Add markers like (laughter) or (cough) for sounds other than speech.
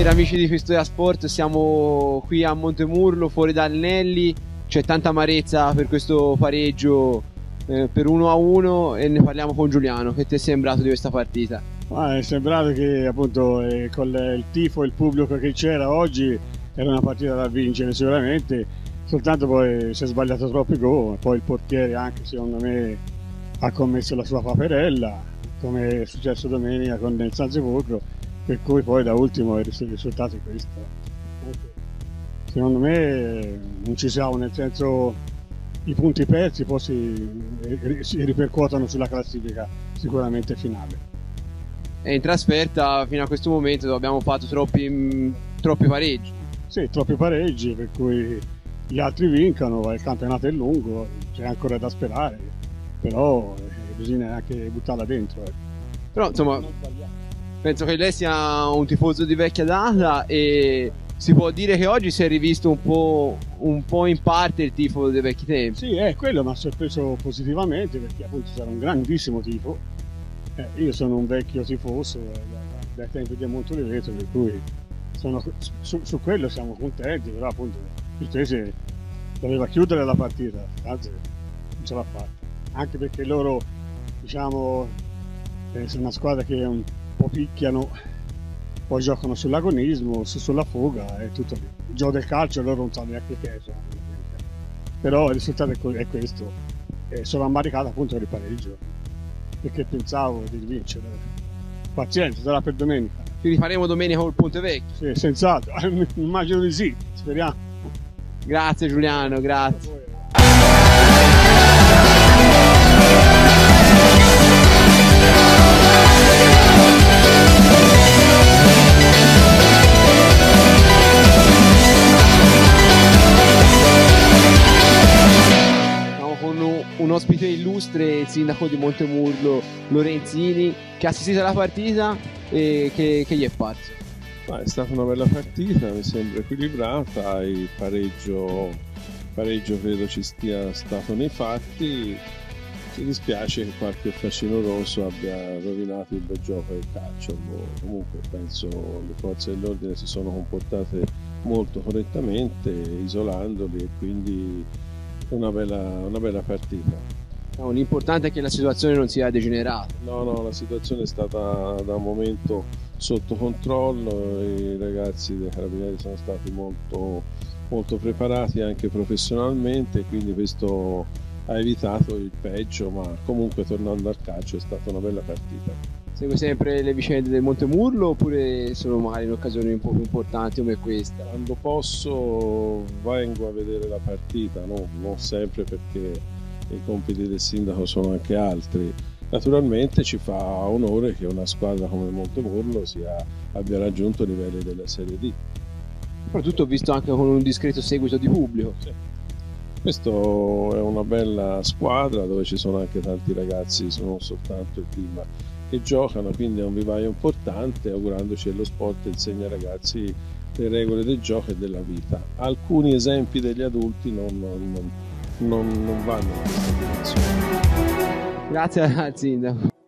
Buonasera amici di Pistoia Sport, siamo qui a Montemurlo, fuori dal Nelli, c'è tanta amarezza per questo pareggio eh, per 1 a 1 e ne parliamo con Giuliano, che ti è sembrato di questa partita? Ah, è sembrato che appunto eh, con il tifo e il pubblico che c'era oggi era una partita da vincere sicuramente, soltanto poi si è sbagliato troppi gol, poi il portiere anche secondo me ha commesso la sua paperella, come è successo domenica con il San Sepolcro per cui poi da ultimo il risultato è questo. Secondo me non ci siamo, nel senso i punti persi poi si, si ripercuotono sulla classifica sicuramente finale. E in trasferta fino a questo momento abbiamo fatto troppi, troppi pareggi. Sì, troppi pareggi, per cui gli altri vincano, il campionato è lungo, c'è ancora da sperare, però eh, bisogna anche buttarla dentro. Eh. Però insomma penso che lei sia un tifoso di vecchia data e si può dire che oggi si è rivisto un po', un po in parte il tifo dei vecchi tempi. Sì, è quello mi ha sorpreso positivamente perché appunto c'era un grandissimo tifo. Eh, io sono un vecchio tifoso eh, dai tempi di Montoliveto, per cui sono, su, su, quello siamo contenti, però appunto il Tese doveva chiudere la partita, anzi non ce l'ha fatta. Anche perché loro, diciamo, eh, sono una squadra che è un po' picchiano, poi giocano sull'agonismo, sulla fuga e tutto lì. Il gioco del calcio loro non sanno neanche che è, però il risultato è questo. E sono ammaricato appunto per il pareggio, perché pensavo di vincere. Pazienza, sarà per domenica. Ci rifaremo domenica col Ponte Vecchio? Sì, senz'altro, (laughs) immagino di sì, speriamo. Grazie Giuliano, grazie. Un ospite illustre, il sindaco di Montemurlo Lorenzini, che ha assistito alla partita e che, che gli è parso. è stata una bella partita, mi sembra equilibrata, il pareggio, pareggio credo ci sia stato nei fatti. Ci dispiace che qualche fascino rosso abbia rovinato il bel gioco del calcio. Comunque penso le forze dell'ordine si sono comportate molto correttamente, isolandoli e quindi una bella, una bella partita. No, l'importante è che la situazione non sia degenerata. No, no, la situazione è stata da un momento sotto controllo, i ragazzi dei carabinieri sono stati molto, molto preparati anche professionalmente, quindi questo ha evitato il peggio, ma comunque tornando al calcio è stata una bella partita. Segue sempre le vicende del Montemurlo oppure solo magari in occasioni un po' più importanti come questa? Quando posso vengo a vedere la partita, no? non sempre perché i compiti del sindaco sono anche altri. Naturalmente ci fa onore che una squadra come il Montemurlo sia, abbia raggiunto i livelli della Serie D. Soprattutto visto anche con un discreto seguito di pubblico. Sì. Questa è una bella squadra dove ci sono anche tanti ragazzi, non soltanto il team che giocano, quindi è un vivaio importante, augurandoci che lo sport insegna ai ragazzi le regole del gioco e della vita. Alcuni esempi degli adulti non, non, non, non vanno in questa direzione. Grazie al sindaco.